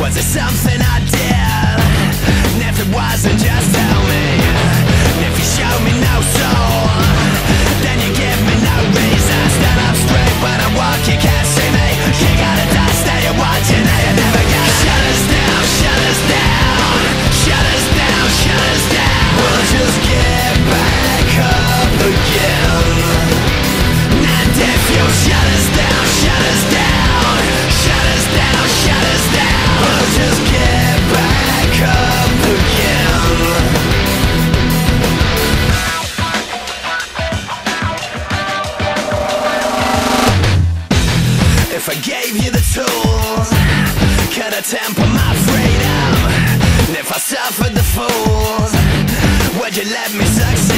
Was it something I did? And if it wasn't, just tell me temper my freedom If I suffered the fools Would you let me succeed?